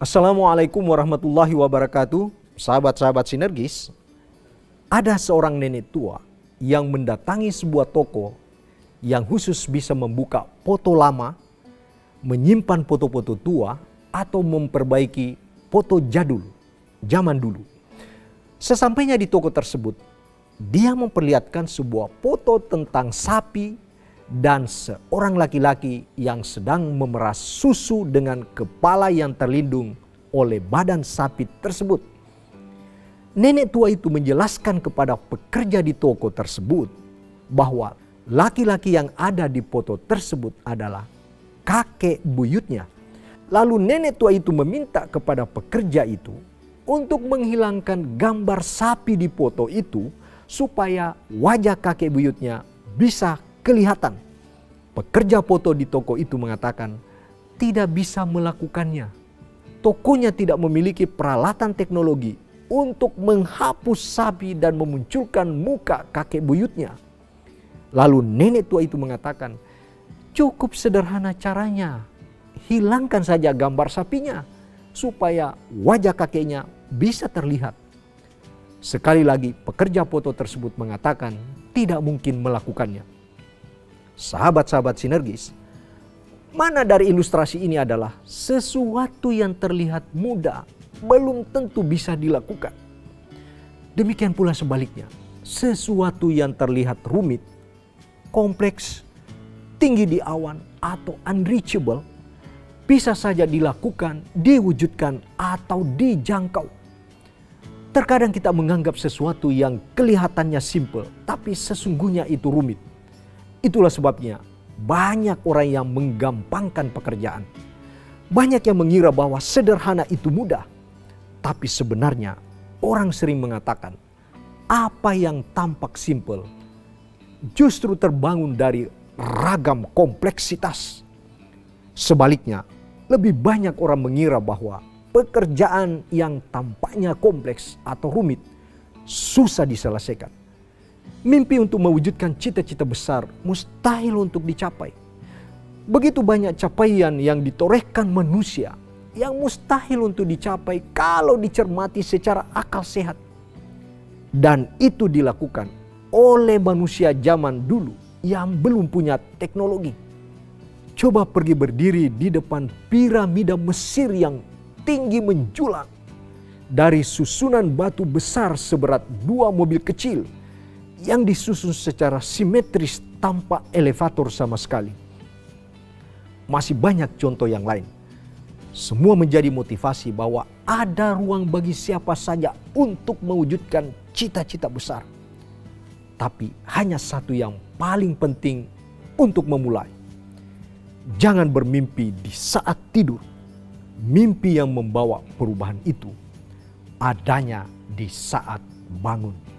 Assalamualaikum warahmatullahi wabarakatuh. Sahabat-sahabat sinergis, ada seorang nenek tua yang mendatangi sebuah toko yang khusus bisa membuka foto lama, menyimpan foto-foto tua, atau memperbaiki foto jadul zaman dulu. Sesampainya di toko tersebut, dia memperlihatkan sebuah foto tentang sapi dan seorang laki-laki yang sedang memeras susu dengan kepala yang terlindung oleh badan sapi tersebut. Nenek tua itu menjelaskan kepada pekerja di toko tersebut bahwa laki-laki yang ada di foto tersebut adalah kakek buyutnya. Lalu nenek tua itu meminta kepada pekerja itu untuk menghilangkan gambar sapi di foto itu supaya wajah kakek buyutnya bisa kelihatan. Pekerja foto di toko itu mengatakan tidak bisa melakukannya. Tokonya tidak memiliki peralatan teknologi untuk menghapus sapi dan memunculkan muka kakek buyutnya. Lalu nenek tua itu mengatakan, cukup sederhana caranya. Hilangkan saja gambar sapinya supaya wajah kakeknya bisa terlihat. Sekali lagi pekerja foto tersebut mengatakan tidak mungkin melakukannya sahabat-sahabat sinergis, mana dari ilustrasi ini adalah sesuatu yang terlihat mudah belum tentu bisa dilakukan. Demikian pula sebaliknya, sesuatu yang terlihat rumit, kompleks, tinggi di awan, atau unreachable bisa saja dilakukan, diwujudkan, atau dijangkau. Terkadang kita menganggap sesuatu yang kelihatannya simple, tapi sesungguhnya itu rumit. Itulah sebabnya banyak orang yang menggampangkan pekerjaan. Banyak yang mengira bahwa sederhana itu mudah. Tapi sebenarnya orang sering mengatakan apa yang tampak simpel justru terbangun dari ragam kompleksitas. Sebaliknya, lebih banyak orang mengira bahwa pekerjaan yang tampaknya kompleks atau rumit susah diselesaikan. Mimpi untuk mewujudkan cita-cita besar mustahil untuk dicapai. Begitu banyak capaian yang ditorehkan manusia yang mustahil untuk dicapai kalau dicermati secara akal sehat. Dan itu dilakukan oleh manusia zaman dulu yang belum punya teknologi. Coba pergi berdiri di depan piramida Mesir yang tinggi menjulang. Dari susunan batu besar seberat dua mobil kecil yang disusun secara simetris tanpa elevator sama sekali. Masih banyak contoh yang lain. Semua menjadi motivasi bahwa ada ruang bagi siapa saja untuk mewujudkan cita-cita besar. Tapi hanya satu yang paling penting untuk memulai. Jangan bermimpi di saat tidur. Mimpi yang membawa perubahan itu adanya di saat bangun.